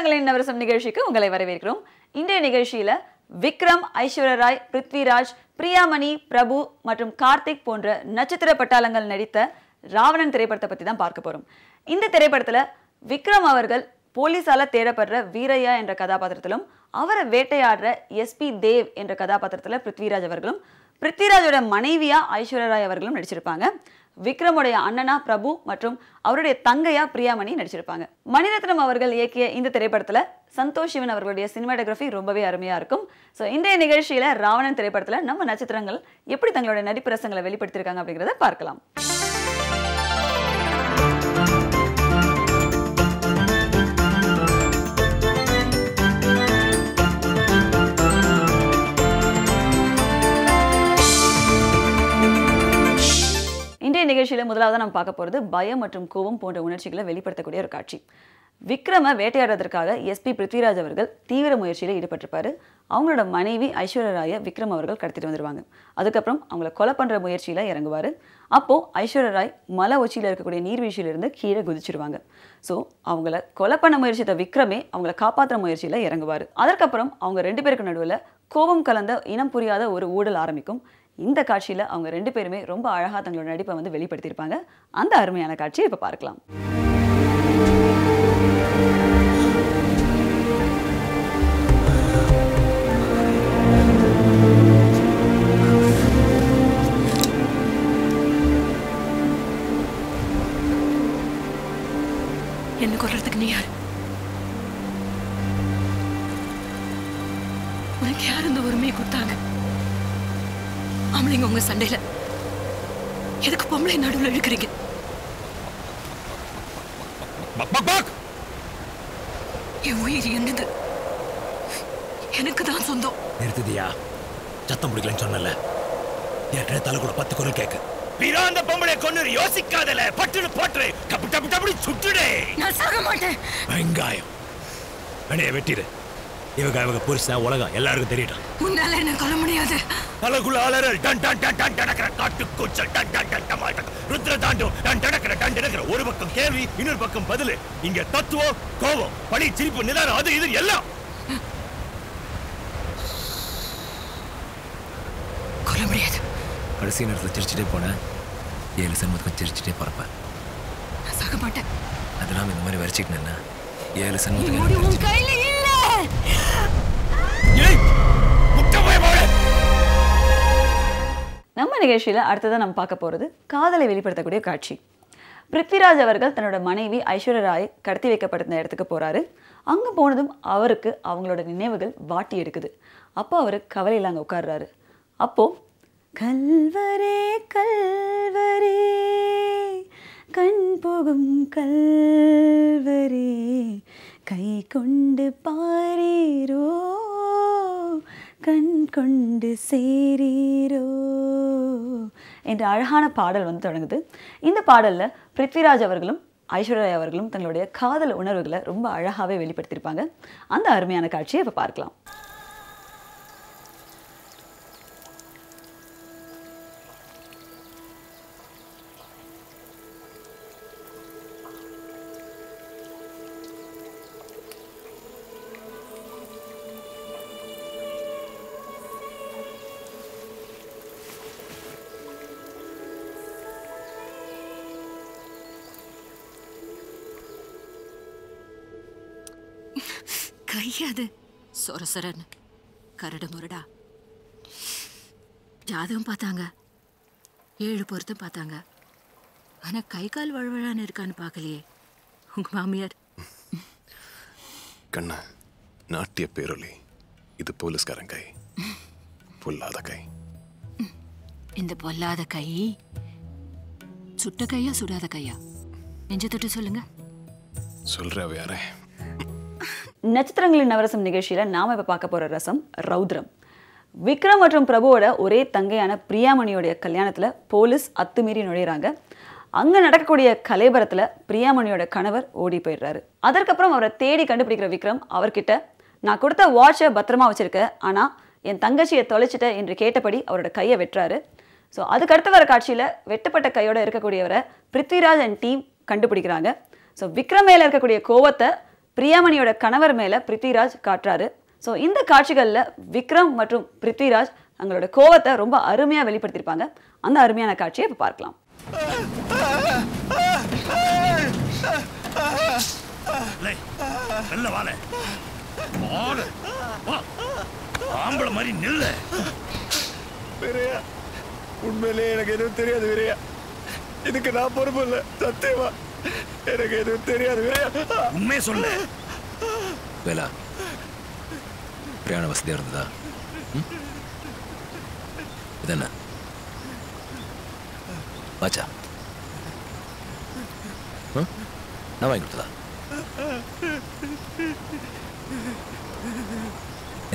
நட்சத்திரங்களின் நவரசம் நிகழ்ச்சிக்கு உங்களை வரவேற்கிறோம். இன்றைய நிகழ்ச்சியில் விக்ரம் ஐஸ்வர்யா ராய் பிருத்விராஜ் பிரியாமணி பிரபு மற்றும் கார்த்திக் போன்ற நட்சத்திர பட்டாளங்கள் நடித்த ராவணன் திரைப்படத்தை பத்தி தான் பார்க்க போறோம். இந்த திரைப்படத்துல விக்ரம் அவர்கள் போலீஸால் தேடப்படுற வீரையா என்ற கதாபாத்திரத்திலும் அவரை வேட்டையாடுற எஸ்பி தேவ் என்ற கதாபாத்திரத்துல பிருத்விராஜ் அவர்களும் பிருத்விராஜோட மனைவியா ஐஸ்வர்யராய் அவர்களும் நடிச்சிருப்பாங்க. விக்ரமுடைய அண்ணனா பிரபு மற்றும் அவருடைய தங்கையா பிரியாமணி நடிச்சிருப்பாங்க. மணிரத்னம் அவர்கள் இயக்கிய இந்த திரைப்படத்துல சந்தோஷ் சிவன் அவர்களுடைய சினிமாட்டோகிராஃபி ரொம்பவே அருமையா இருக்கும். ஸோ இன்றைய நிகழ்ச்சியில ராவணன் திரைப்படத்துல நம்ம நட்சத்திரங்கள் எப்படி தங்களுடைய நடிப்பு ரசங்களை வெளிப்படுத்தியிருக்காங்க அப்படிங்கிறத பார்க்கலாம். நிகழ்ச்சியில் முதலாவது நம்ம பார்க்க போறது பயம் மற்றும் கோபம் போன்ற உணர்ச்சிகளை வெளிப்படுத்தக்கூடிய ஒரு காட்சி. விக்ரம வேட்டையாடுறதற்காக எஸ்பி பிருத்விராஜ் அவர்கள் தீவிர முயற்சியில் ஈடுபட்டிருப்பார். அவங்களோட மனைவி ஐஸ்வர்யா ராயை விக்ரம் அவர்கள் கடத்திட்டு வந்துடுவாங்க அதுக்கப்புறம் அவங்கள கொலை பண்ற முயற்சியில இறங்குவாரு. அப்போ ஐஸ்வர்யா ராய் மலை உச்சியில் இருக்கக்கூடிய நீர்வீழ்ச்சியிலிருந்து கீழே குதிச்சிருவாங்க. ஸோ அவங்கள கொலை பண்ண முயற்சித்த விக்ரமே அவங்கள காப்பாற்றுற முயற்சியில் இறங்குவார். அதற்கப்புறம் அவங்க ரெண்டு பேருக்கு நடுவில் கோபம் கலந்த இனம் புரியாத ஒரு ஊழல் ஆரம்பிக்கும். இந்த காட்சியில் அவங்க ரெண்டு பேருமே ரொம்ப அழகாக தங்களோட நடிப்பை வந்து வெளிப்படுத்தியிருப்பாங்க. அந்த அருமையான காட்சியை இப்போ பார்க்கலாம். என்ன கொல்றதுக்கு நீ யார்? உனக்கு யார் இந்த உரிமையை கொடுத்தாங்க? ஆம்பளைங்க உங்க சண்டையில. எதுக்கு பொம்பளை நடுவில் இழுக்கிறீங்க? என் உயிர் என்னது? எனக்கு தான் சொந்தம். நிறுத்துதியா? சத்தம் பிடிக்கலன்னு சொன்னல. ஏற்கனவே தலை கூட பத்து குரல் கேட்க வீரா அந்த பொம்பளை கொண்டு யோசிக்காதல. பட்டுன்னு போட்டு டப்பு டப்பு டப்பு சுட்டுடே. நான் சாக மாட்டேன். வெங்காயம். வெனைய வெட்டிடு. இவங்க இவங்க புருஷா உலகம் எல்லாருக்கும் தெரியட்டும் உன்னால என்ன கொல்ல முடியாது தலைக்குள்ள அலறல் டன் டன் டன் டன் டனக்கிற காட்டு கூச்சல் டன் டன் டன் டமாட்டம் ருத்ர தாண்டும் டன் டனக்கிற டன் டனக்கிற ஒரு பக்கம் கேள்வி இன்னொரு பக்கம் பதில் இங்க தத்துவம் கோபம் பழி சிரிப்பு நிதானம் அது இது எல்லாம் கொல்ல முடியாது கடைசி நேரத்தில் சிரிச்சுட்டே போனேன் ஏழு சன்மத்துக்கும் சிரிச்சுட்டே பிறப்பேன் நான் சாக மாட்டேன் அதெல்லாம் இந்த மாதிரி வரைச்சிட்டு நின்னா ஏழு உன் கையில இல்ல ஏய் முட்டை போய் போட நம்ம நிகழ்ச்சியில் அடுத்ததான் நம்ம பார்க்க போகிறது காதலை வெளிப்படுத்தக்கூடிய காட்சி. பிருத்விராஜ் அவர்கள் தன்னோட மனைவி ஐஸ்வர்யா ராய் கடத்தி வைக்கப்பட்டிருந்த இடத்துக்கு போகிறாரு அங்கே போனதும் அவருக்கு அவங்களோட நினைவுகள் வாட்டி எடுக்குது. அப்போ அவர் கவலையில் அங்கே உட்கார்றாரு. அப்போது கல்வரே கல்வரே கண் போகும் கல்வரே கை கொண்டு பாரீரோ? கண் கொண்டு சேரீரோ? என்ற அழகான பாடல் வந்து தொடங்குது. இந்த பாடலில் பிருத்விராஜ் அவர்களும் ஐஸ்வர்யா அவர்களும் தங்களுடைய காதல் உணர்வுகளை ரொம்ப அழகாகவே வெளிப்படுத்தியிருப்பாங்க. அந்த அருமையான காட்சியை இப்போ பார்க்கலாம். கையாது சொர சொரன்னு கரடு முரடா ஜாதகம் பார்த்தாங்க ஏழு பொருத்தம் பார்த்தாங்க ஆனா கை கால் வழுவழான்னு இருக்கான்னு பார்க்கலையே உங்க மாமியார் கண்ணா நாட்டிய பேரொலி இது போலீஸ்காரன் கை பொல்லாத கை இந்த பொல்லாத கை சுட்ட கையா சுடாத கையா நெஞ்ச தொட்டு சொல்லுங்க சொல்ற வேற நட்சத்திரங்களின் நவரசம் நிகழ்ச்சியில் நாம் இப்போ பார்க்க போகிற ரசம் ரௌத்ரம். விக்ரம் மற்றும் பிரபுவோட ஒரே தங்கையான பிரியாமணியோடைய கல்யாணத்தில் போலீஸ் அத்துமீறி நுழையிறாங்க. அங்கே நடக்கக்கூடிய கலைபரத்தில் பிரியாமணியோட கணவர் ஓடி போயிடுறாரு. அதற்கப்புறம் அவரை தேடி கண்டுபிடிக்கிற விக்ரம் அவர்கிட்ட நான் கொடுத்த வாட்சை பத்திரமா வச்சுருக்கேன் ஆனால் என் தங்கச்சியை தொலைச்சிட்ட என்று கேட்டபடி அவரோட கையை வெட்டுறாரு. ஸோ அதுக்கடுத்து வர காட்சியில் வெட்டப்பட்ட கையோடு இருக்கக்கூடியவரை பிருத்விராஜ் அண்ட் டீம் கண்டுபிடிக்கிறாங்க. ஸோ விக்ரம் மேலே இருக்கக்கூடிய கோவத்தை பிரியாமணியோட கணவர் மேல பிருத்விராஜ் காட்டுறாரு. ஸோ இந்த காட்சிகளில் விக்ரம் மற்றும் பிருத்விராஜ் தங்களோட கோவத்தை ரொம்ப அருமையா வெளிப்படுத்தியிருப்பாங்க. அந்த அருமையான காட்சியை இப்போ பார்க்கலாம். லே, வெளில வாலே. வாலே. வா. ஆம்பளை மாதிரி நில்லு. வீரையா உண்மையிலே எனக்கு எதுவும் தெரியாது இதுக்கு நான் பொறுப்பு இல்லை. சத்தியமா. எனக்கு எதுவும் தெரியாது உண்மையை சொல்லு. வேலா பிரயாண வசதியா இருந்ததா? இதென்ன? வாச்சா. நான் வாங்கி கொடுத்ததா?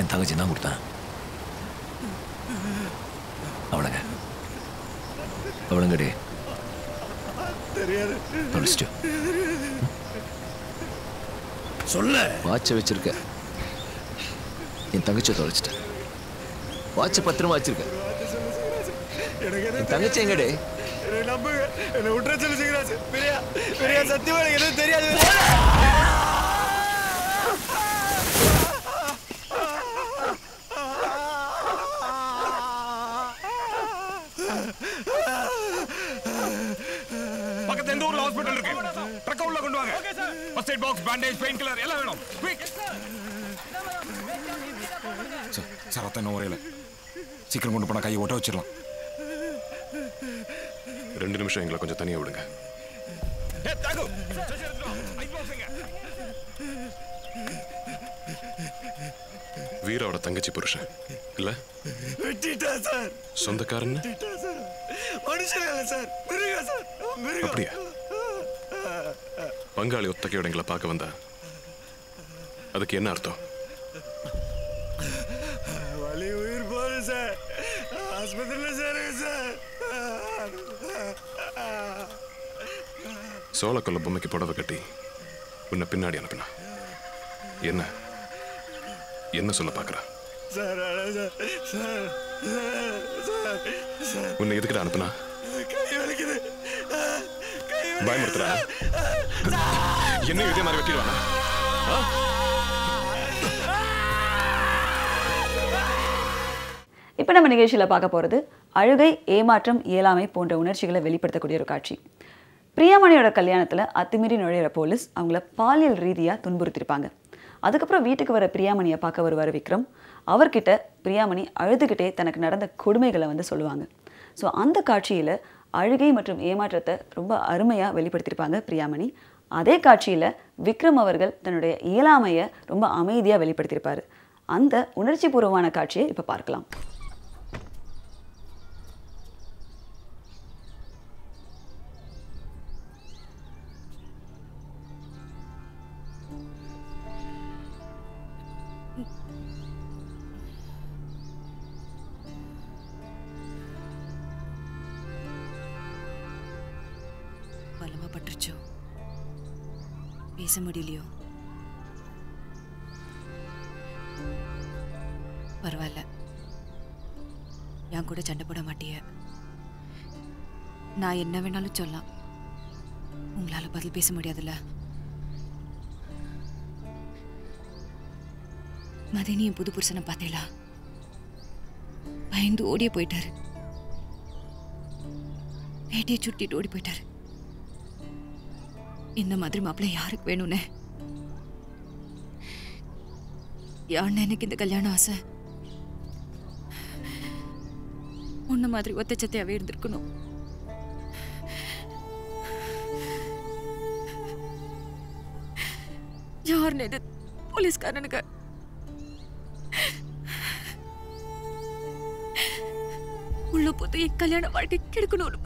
என் தங்கச்சி தான் கொடுத்தேன். அவளுங்க அவளுங்கடி தொலைச்சிட்டு சொல்லு. வாட்சை வச்சிருக்க. என் தங்கச்சியை தொலைச்சிட்டேன் வாட்சை பத்திரமா வச்சிருக்க. என் தங்கச்சி எங்கடி? என்னை விட்டுற சொல்லி வீரையா சத்தியமா எனக்கு எதுவும் தெரியாது. பக்கத்துல எந்த ஊர்ல ஹாஸ்பிடல் இருக்கு. ட்ரக்க உள்ள கொண்டு வாங்க. First aid box bandage painkiller எல்லாம் வேணும். குயிக் சார் ரத்தம் இன்னும் உரையில சீக்கிரம் கொண்டு போனால் கையை ஒட்ட வச்சிடலாம். ரெண்டு நிமிஷம் எங்களை கொஞ்சம் தனியா விடுங்க. ஏ தாகு. ஸ்ட்ரெச்சர் எடுத்துட்டு வா. ஐஸ் பாக்ஸ் எங்க? வீராவோட தங்கச்சி புருஷன். இல்ல? சார் மனுஷன் சார் அப்படியா? பங்காளி ஒத்தகையோட எங்களை பார்க்க வந்தா? அதுக்கு என்ன அர்த்தம்? வலி உயிர் போகுது சார். ஆஸ்பத்திரியில் சேருங்க சார். சோளக்கொல்ல பொம்மைக்கு புடவை கட்டி உன்னை பின்னாடி அனுப்பினா. என்ன? என்ன சொல்ல பார்க்கறா? உன்னை எதுக்கிட்ட அனுப்புனா? கை வலிக்குது. கை பயமுறுத்துறா. என்னையும் இதே மாதிரி வெட்டிடுவாங்க இப்போ நம்ம நிகழ்ச்சியில் பார்க்க போகிறது அழுகை ஏமாற்றம் இயலாமை போன்ற உணர்ச்சிகளை வெளிப்படுத்தக்கூடிய ஒரு காட்சி. பிரியாமணியோட கல்யாணத்தில் அத்துமீறி நுழையிற போலீஸ் அவங்கள பாலியல் ரீதியாக துன்புறுத்திருப்பாங்க. அதுக்கப்புறம் வீட்டுக்கு வர பிரியாமணியை பார்க்க வருவார் விக்ரம். அவர்கிட்ட பிரியாமணி அழுதுகிட்டே தனக்கு நடந்த கொடுமைகளை வந்து சொல்லுவாங்க. ஸோ அந்த காட்சியில் அழுகை மற்றும் ஏமாற்றத்தை ரொம்ப அருமையாக வெளிப்படுத்தியிருப்பாங்க பிரியாமணி. அதே காட்சியில் விக்ரம் அவர்கள் தன்னுடைய இயலாமையை ரொம்ப அமைதியாக வெளிப்படுத்தியிருப்பார். அந்த உணர்ச்சி பூர்வமான காட்சியை இப்போ பார்க்கலாம். பேச முடியலையோ? பரவாயில்ல. என் கூட சண்டை போட மாட்டிய. நான் என்ன வேணாலும் சொல்லலாம். உங்களால பதில் பேச முடியாதுல்ல. மதினி என் புது புருஷனை பார்த்தேலா பயந்து ஓடியே போயிட்டாரு. வேட்டையை சுட்டிட்டு ஓடி போயிட்டாரு. இந்த மாதிரி மாப்பிள்ளை யாருக்கு வேணும்னு? யாருன்னு எனக்கு இந்த கல்யாணம் ஆசை. உன்ன மாதிரி ஒத்தச்சத்தையாவே இருந்திருக்கணும். யாருன்னு இது போலீஸ்காரனுக்கு? உள்ள போது என் கல்யாண வாழ்க்கை கெடுக்கணும் ஒரு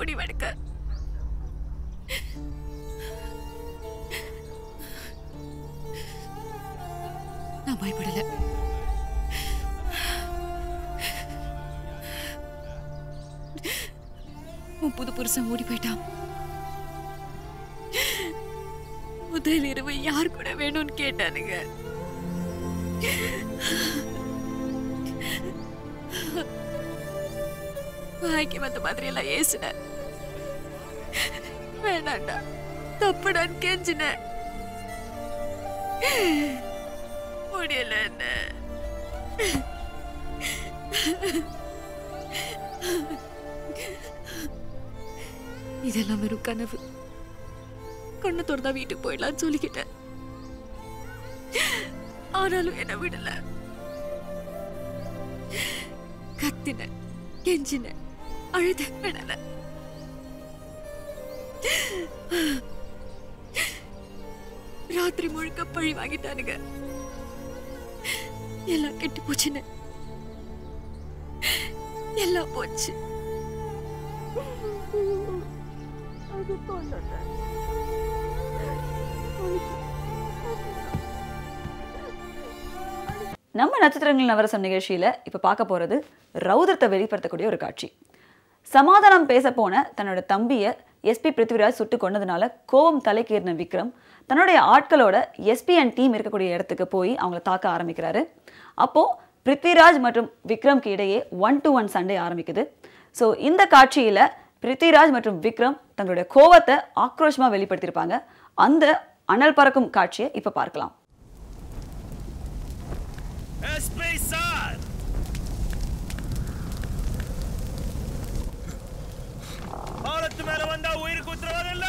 முடிவு உன் புது புருஷன் ஓடி போயிட்டான். முதல் இரவு யார் கூட வேணும்னு கேட்டானுங்க. வாய்க்கு வந்த மாதிரி எல்லாம் ஏசின. வேணாண்டா தப்புடான்னு கெஞ்சினேன் முடியல என்ன இதெல்லாம் வெறும் கனவு. கண்ணு திறந்தா வீட்டுக்கு போயிடலாம்னு சொல்லிக்கிட்டேன். ஆனாலும் என்ன விடல. கத்தின கெஞ்சின அழுத விடல. ராத்திரி முழுக்க பழி வாங்கிட்டானுங்க. எல்லாம் கெட்டு போச்சுன்னு. எல்லாம் போச்சு. நம்ம நட்சத்திரங்கள் நவரசம் நிகழ்ச்சியில இப்ப பார்க்க போறது ரௌதரத்தை வெளிப்படுத்தக்கூடிய ஒரு காட்சி. சமாதானம் பேச போன தன்னோட தம்பிய எஸ்பி பிருத்விராஜ் சுட்டு கொன்னதுனால கோபம் தலைக்கேறின விக்ரம் தன்னுடைய ஆட்களோட எஸ்பி அண்ட் டீம் இருக்கக்கூடிய இடத்துக்கு போய் அவங்கள தாக்க ஆரம்பிக்கிறாரு. அப்போது பிருத்விராஜ் மற்றும் விக்ரம்க்கு இடையே ஒன் டு ஒன் சண்டை ஆரம்பிக்குது. ஸோ இந்த காட்சியில் பிருத்விராஜ் மற்றும் விக்ரம் தங்களுடைய கோவத்தை ஆக்ரோஷமாக வெளிப்படுத்தியிருப்பாங்க. அந்த அனல் பறக்கும் காட்சியை இப்போ பார்க்கலாம். பாலத்து மேல வந்தா உயிருக்கு உத்தரவாதம் இல்ல?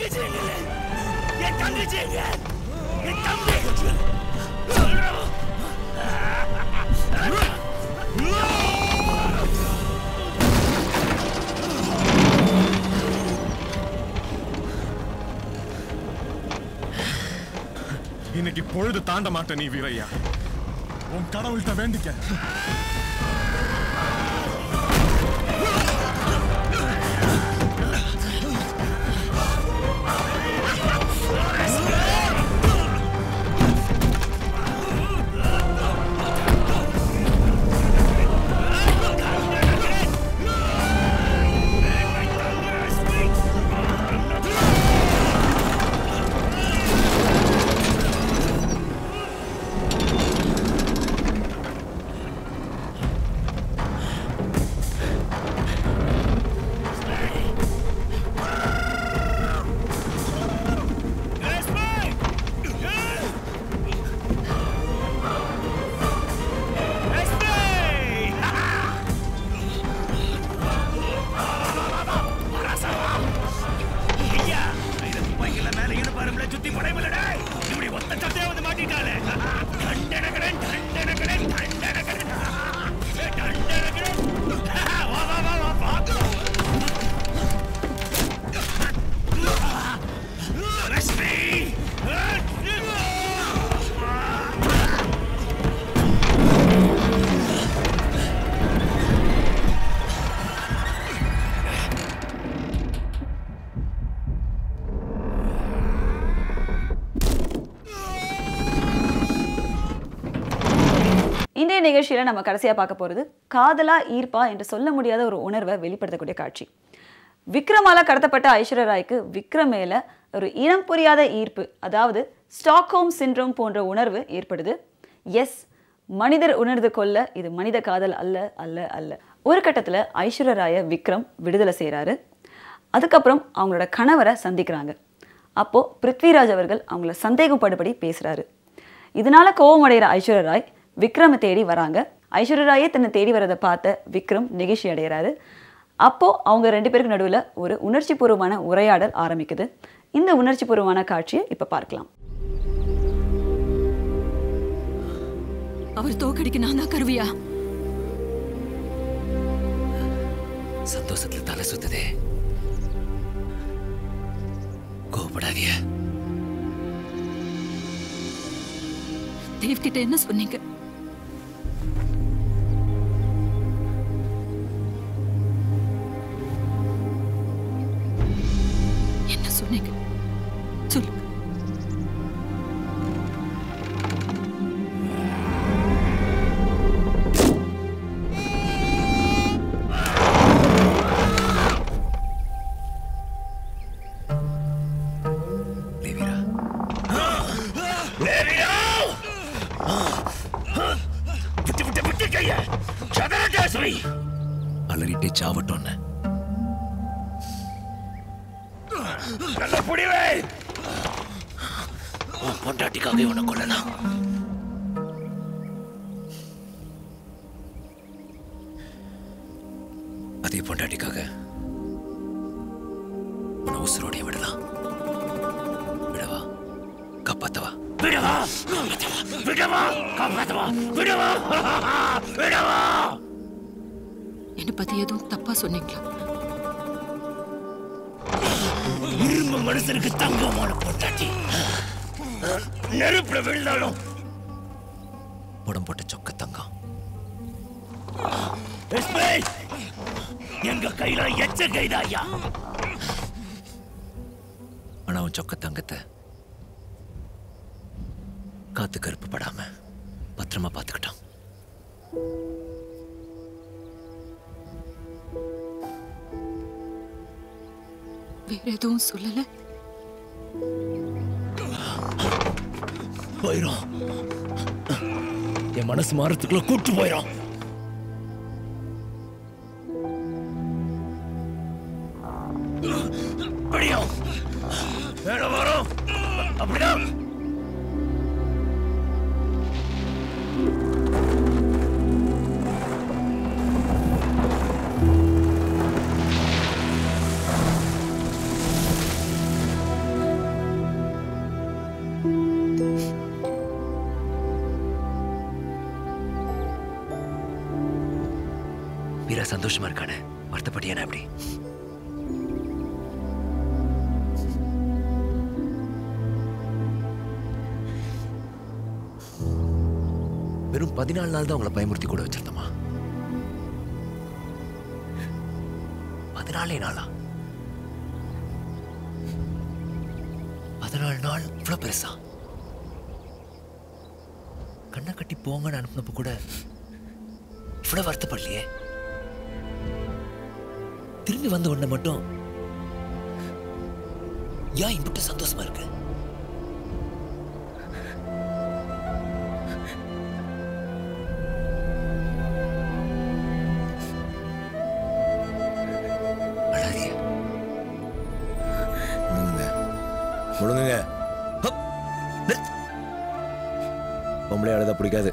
தங்கச்சி என் தங்கச்சி எங்க என் இன்னைக்கு பொழுது தாண்ட மாட்ட நீ வீரையா. உன் கடவுள்கிட்ட வேண்டிக்க. இன்றைய நிகழ்ச்சியில நம்ம கடைசியாக பார்க்க போகிறது காதலா ஈர்ப்பா என்று சொல்ல முடியாத ஒரு உணர்வை வெளிப்படுத்தக்கூடிய காட்சி. விக்ரமால கடத்தப்பட்ட ஐஸ்வர்யா ராய்க்கு விக்ரம் ஒரு இனம் புரியாத ஈர்ப்பு அதாவது ஸ்டாக்ஹோம் சிண்ட்ரோம் போன்ற உணர்வு ஏற்படுது. எஸ் மனிதர் உணர்ந்து கொள்ள இது மனித காதல் அல்ல அல்ல அல்ல. ஒரு கட்டத்தில் ஐஸ்வர்யா ராயை விக்ரம் விடுதலை செய்கிறாரு அதுக்கப்புறம் அவங்களோட கணவரை சந்திக்கிறாங்க. அப்போது பிருத்விராஜ் அவர்கள் அவங்கள சந்தேகப்படுபடி பேசுகிறாரு இதனால கோபமடைகிற ஐஸ்வர்யா ராய் விக்ரமை தேடி வராங்க. ஐஸ்வர்யா ராயே தன்னை தேடி வரதை பார்த்த விக்ரம் நெகிழ்ச்சி அடைகிறாரு. அப்போ அவங்க ரெண்டு பேருக்கு நடுவில் ஒரு உணர்ச்சிபூர்வமான உரையாடல் ஆரம்பிக்குது. இந்த உணர்ச்சிபூர்வமான காட்சியை இப்போ பார்க்கலாம். அவர் தோக்கடிக்க நான் தான் கருவியா? சந்தோஷத்துல தலை சுத்துதே. கோபப்படாதிய தேவ் கிட்ட என்ன சொன்னீங்க? நல்ல புடிவே பொண்டாட்டிக்காக இவனை கொள்ளலாம் அதே பொண்டாட்டிக்காக உன உசுரோடைய விடலாம். விடவா? காப்பாத்தவா? விடவா! விடவா! காப்பாத்தவா! விடவா! விடவா! என்னை பத்தி எதுவும் தப்பா சொன்னீங்களா? இரும்பு மனுஷனுக்கு தங்கமான பொண்டாட்டி. நெருப்புல விழுந்தாலும். புடம் போட்ட சொக்க தங்கம். எங்க கையில எச்ச கைதா ஐயா? ஆனா அவன் சொக்க தங்கத்தை காத்து கருப்பு படாம பத்திரமா பார்த்துக்கிட்டான். வேற எதுவும் சொல்லல. போயிரும். என் மனசு மாறத்துக்குள்ள கூட்டு போயிரும். அப்படியும் வேற வரும். அப்படிதான் சந்தோஷமா இருக்கானே? வருத்தப்பட்டியானே அப்படி வெறும் பதினாலு நாள் தான் உங்களை பயமுறுத்தி கூட வச்சிருந்தோமா? பதினாலே நாளா? பதினாலு நாள் இவ்வளோ பெருசா? கண்ணை கட்டி போங்கன்னு அனுப்பினப்ப கூட இவ்வளவு வருத்தப்படலையே? திரும்பி வந்த உடனே மட்டும் ஏன் இம்பிட்டு சந்தோஷமா இருக்கு? முழுங்குங்க. முழுங்குங்க. பொம்பளை அழுதா பிடிக்காது.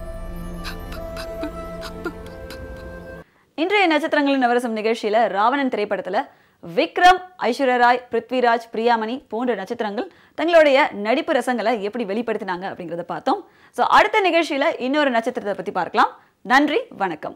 நட்சத்திரங்களின் நவரசம் நிகழ்ச்சியில ராவணன் திரைப்படத்துல விக்ரம் ஐஸ்வர்யா ராய் பிருத்விராஜ் பிரியாமணி போன்ற நட்சத்திரங்கள் தங்களுடைய நடிப்பு ரசங்களை எப்படி வெளிப்படுத்தினாங்க அப்படிங்கறத பார்த்தோம். ஸோ அடுத்த நிகழ்ச்சியில இன்னொரு நட்சத்திரத்தை பத்தி பார்க்கலாம். நன்றி வணக்கம்.